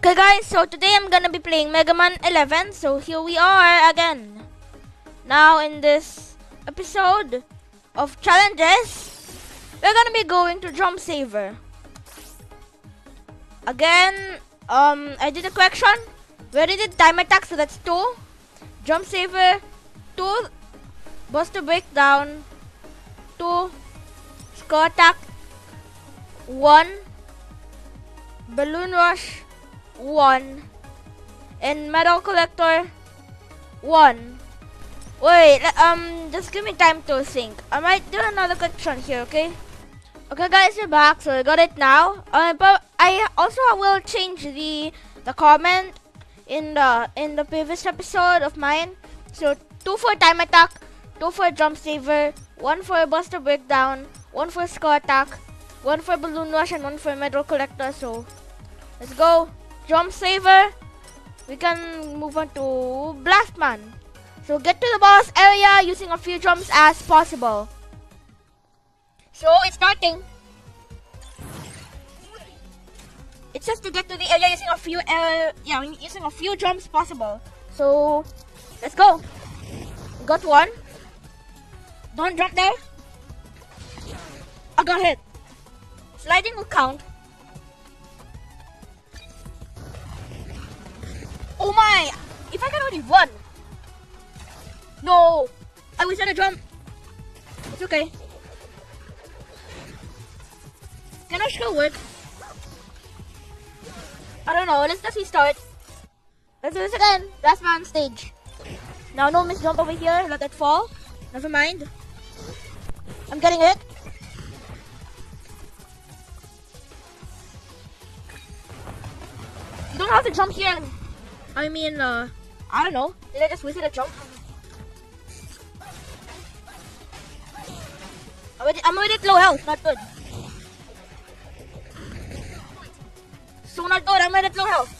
Okay guys, so today I'm gonna be playing Mega Man 11. So here we are again. Now in this episode of challenges, we're gonna be going to Jump Saver. Again, um, I did a correction. We already did time attack, so that's two. Jump Saver, two. Buster Breakdown, two. Score Attack, one. Balloon Rush, one. And Medal Collector, one. Wait, um, just give me time to think. I might do another correction here, okay? Okay, guys, we're back, so I got it now. Uh, but I also will change the the comment in the in the previous episode of mine. So two for time attack, two for jump saver, one for a buster breakdown, one for score attack, one for balloon rush, and one for medal collector. So let's go, jump saver. We can move on to blastman. So get to the boss area using a few drums as possible. So it's starting. It's just to get to the area using a few uh, yeah using a few jumps possible. So let's go. Got one. Don't jump there. I got hit. Sliding will count. Oh my! If I can only run! No! I was gonna jump. It's okay. Can I still work? I don't know. Let's just restart. Let's do this again. Blastman stage. Now no miss jump over here. Let that fall. Never mind. I'm getting it. You don't have to jump here. I mean, uh, I don't know. Did I just waste a jump? I'm already, I'm already at low health. Not good. So not good. I'm already at low health.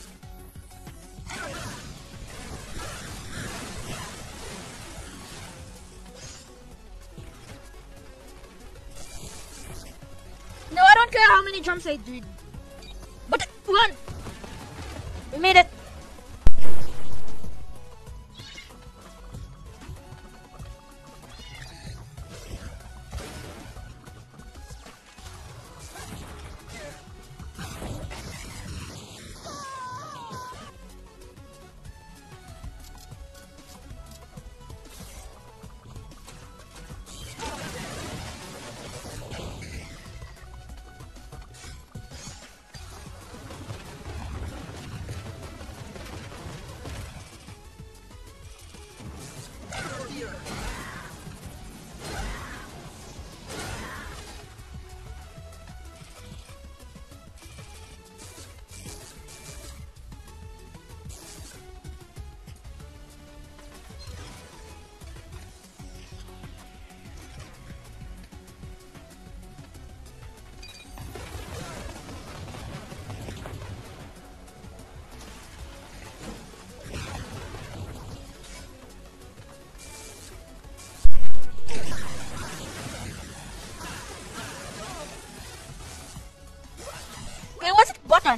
No, I don't care how many jumps I did. But run! We made it.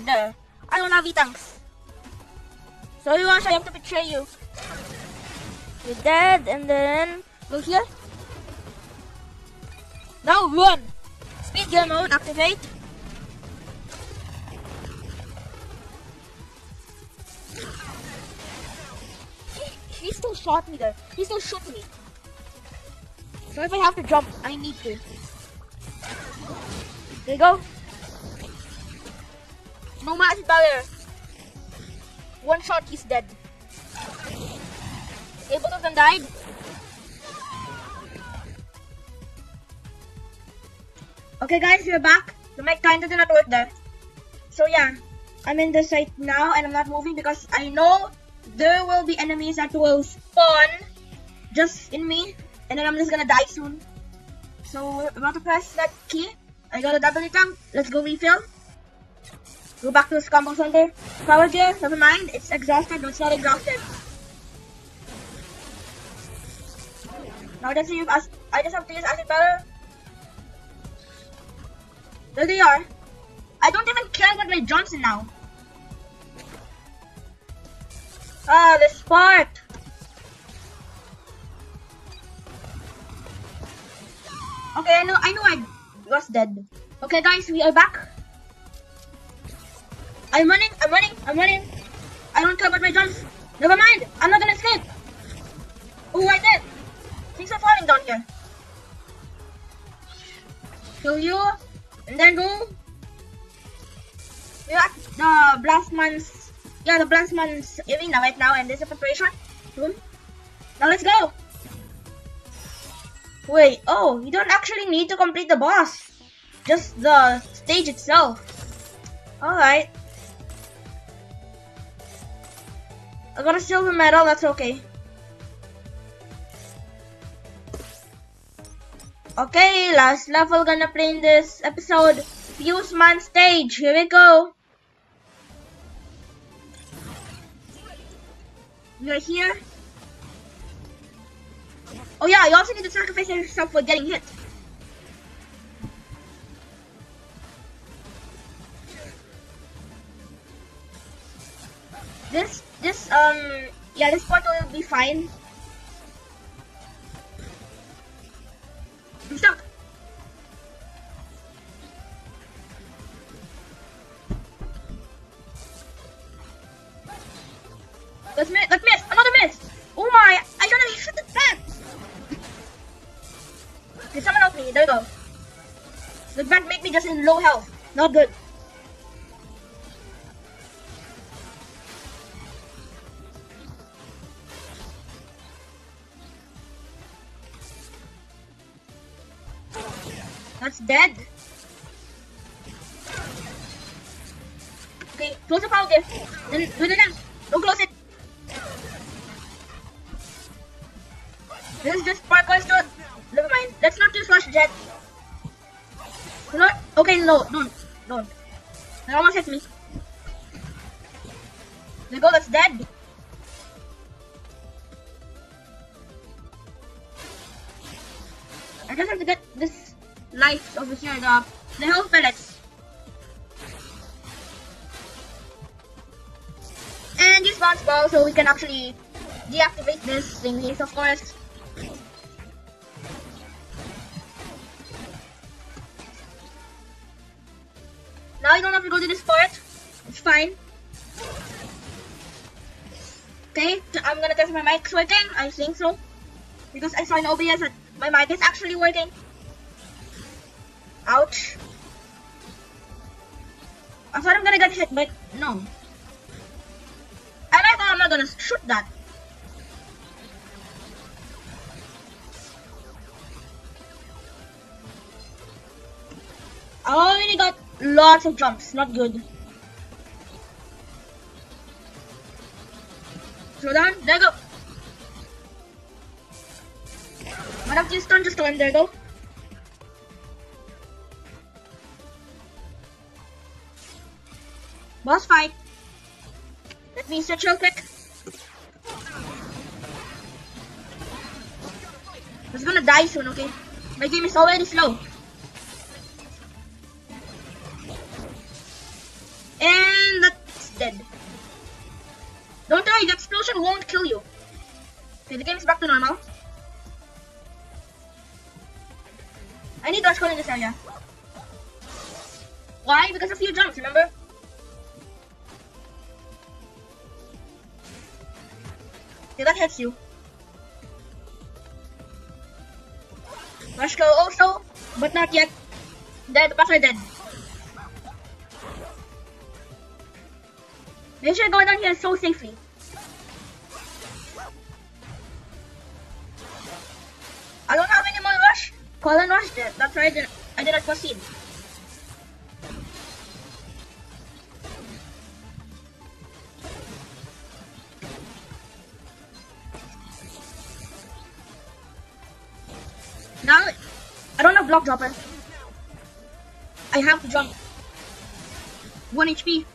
There? I don't have tanks. So you want to betray you. You're dead and then go here. Now run! Speed gear mode activate. He, he still shot me there. He still shot me. So if I have to jump, I need to. There you go. No massive barrier. One shot, he's dead. Them died. Okay, guys, we're back. The mic kinda did not work there. So yeah, I'm in the site now and I'm not moving because I know there will be enemies that will spawn just in me and then I'm just gonna die soon. So we're about to press that key. I got a double tank. Let's go refill. Go back to the combo center. Power gear, never mind. It's exhausted. No, it's not exhausted. Now I just use I just have to use acid powder. There they are. I don't even care about my Johnson now. Ah, this part. Okay, I know, I know I was dead. Okay, guys, we are back. I'm running, I'm running, I'm running. I don't care about my jumps. Never mind, I'm not gonna escape. Oh, I did. Things are falling down here. Kill you, and then go. We got the Blastman's, yeah, the Blastman's arena right now, and there's a preparation room. Now let's go. Wait, oh, you don't actually need to complete the boss. Just the stage itself. Alright. I got a silver medal, that's okay. Okay, last level gonna play in this episode. Fuse Man stage, here we go. You're here. Oh yeah, you also need to sacrifice yourself for getting hit. This, this, um, yeah, this part will be fine. I'm stuck. Let's miss, let's miss, another miss. Oh my, I should have hit the back. Did someone help me? There we go. The back make me just in low health. Not good. That's dead. Okay, close the power game. Then do it again. Don't close it. This is just parkour stone. Never mind. Let's not use flash jet. What? Okay, no, don't. Don't. That almost hit me. There you go, that's dead. I just have to get this life over here, the, the health pellets. And use bounce ball so we can actually deactivate this thingies, of course. Now you don't have to go to this part. It's fine. Okay, I'm gonna test my mic's working. I think so. Because I saw in OBS that my mic is actually working. Ouch. I thought I'm gonna get hit, but no. And I thought I'm not gonna shoot that. I already got lots of jumps, not good. Slow down, there go. One of these Tundra Storm, there you go. Boss fight. Let me switch real quick. It's gonna die soon, okay? My game is already slow. And that's dead. Don't worry, the explosion won't kill you. Okay, the game is back to normal. I need Rush Coil in this area. Why? Because of few jumps, remember? Okay, that hits you. Rush go also, but not yet. Dead, but are dead. Make sure you go down here so safely. I don't have any more rush. And rush there. That's why I did, I did not proceed. Now, I don't have block dropper. I have to jump. 1 HP.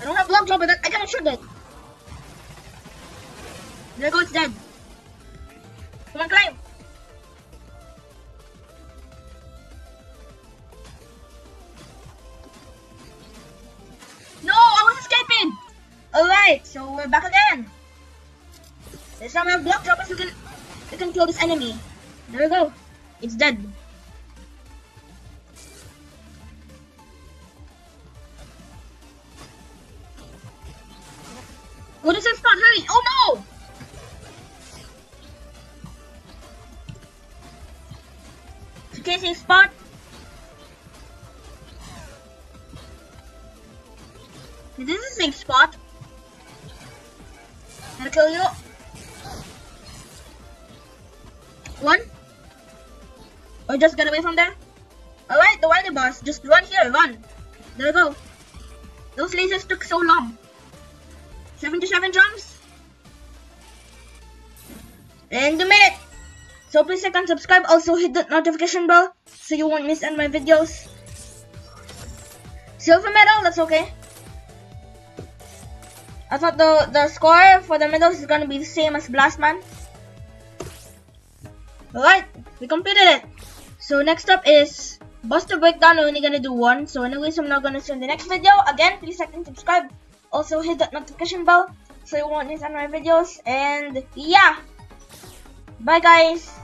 I don't have block dropper, that I cannot shoot that. There goes dead. Come on, climb. No, I was escaping. Alright. So we're back again. This time we have block droppers, we can we can kill this enemy. There we go. It's dead. What is this spot? Hurry! Oh no! Okay, safe spot. Or just get away from there. Alright, the wily boss. Just run here, run. There we go. Those lasers took so long. 77 jumps. And a minute. So please like and subscribe. Also hit the notification bell so you won't miss any of my videos. Silver medal, that's okay. I thought the, the score for the medals is gonna be the same as Blastman. Alright, we completed it. So next up is Buster Breakdown. We're only gonna do one. So anyways, I'm not gonna see you in the next video. Again, please like and subscribe. Also hit that notification bell so you won't miss any of my videos. And yeah, bye guys.